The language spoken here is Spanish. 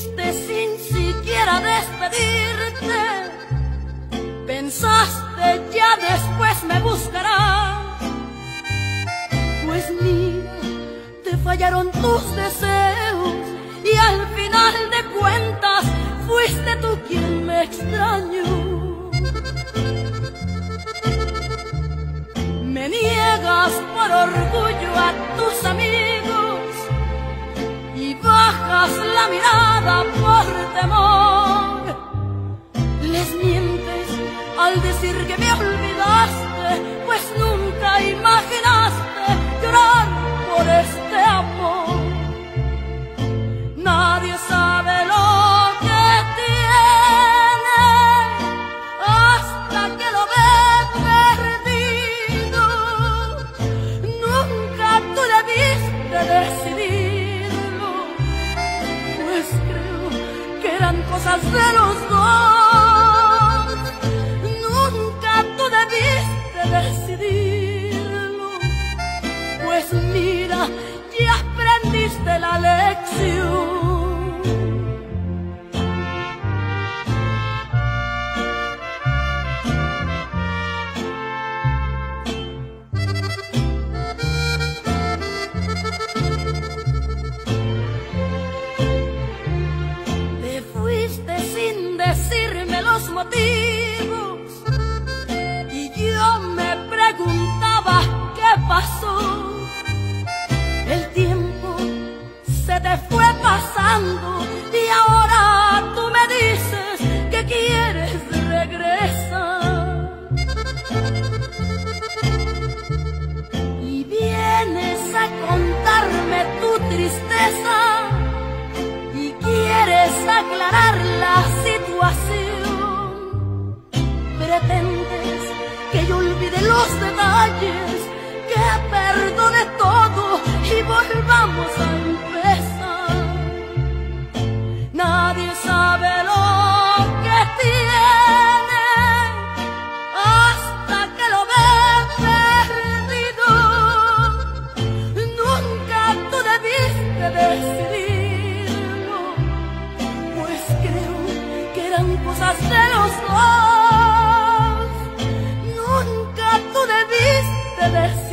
fuiste sin siquiera despedirte. Pensaste ya después me buscarás. Pues mira, te fallaron tus deseos y al final de cuentas fuiste tú quien me extrañó. Me niegas por orgullo a tus amigos bajas la mirada por temor. Les mientes al decir que me olvidaste, de los dos. Nunca tú debiste decidirlo, pues mira, ya aprendiste la lección. Y yo me preguntaba qué pasó. El tiempo se te fue pasando y ahora tú me dices que quieres regresar. Y vienes a contarme tu tristeza y quieres aclarar la situación. Olvide los detalles, que perdone todo y volvamos debiste decidirlo,